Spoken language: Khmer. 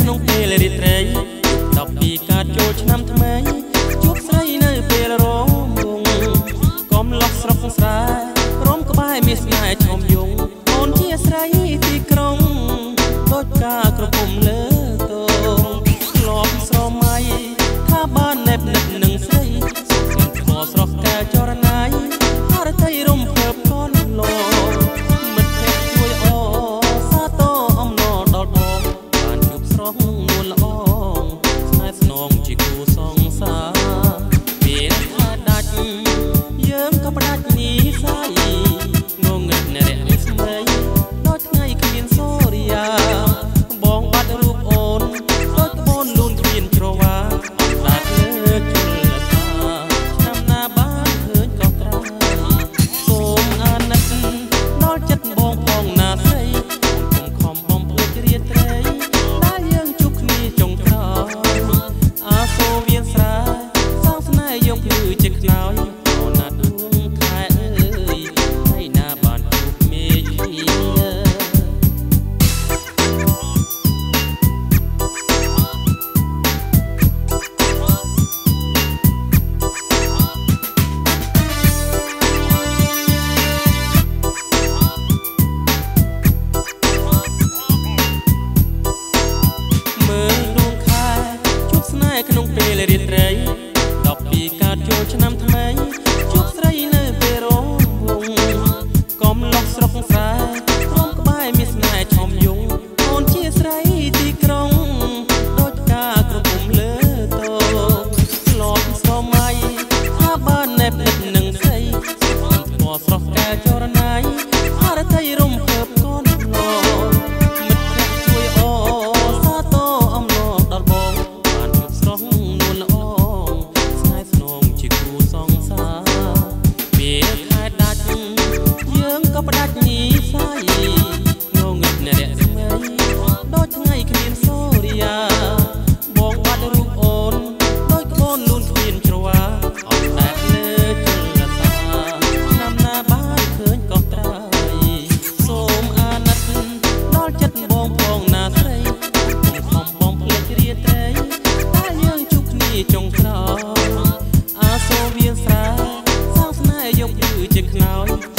ក្នុងពេលរាត្រីដល់ពីកើតចូលឆ្នាំថ្មី មានស្នេហ៍ឈុំយងអូនជាស្រីទីក្រុងដូចការក្រពុំលើតងធ្លាប់ស្រមៃថាបានណែបនិតនឹងស្រីសុខស្គាល់ស្រស់កែចរណៃហរតីរំភើបកនលងមិត្តភក្តិជួយអសាទរអំណរដល់បងបានជួបស្រស់នួនល្អងស្នេហ៍ស្នងជាគូសង្សារពេលថាដាច់យើងក៏ផ្ដាច់នីស័យ រាត្រីដល់ពីកើតចូលឆ្នាំថ្មីជួបស្រីនៅពេលរងវងកុំលោះស្រុកស្រែក្រុមក្បែរមានស្នេហ៍ឈំយងអូនជាស្រីទីក្រុងដូចការក្រពុំលើតោឆ្លងស្រមៃថាបានណែបនិតនឹងស្រីសុខស្គាល់ស្រស់កែចរណៃ ក្រោយអាសូរវាស្រាសងស្នេហ៍យកយឺជាខ្នើយ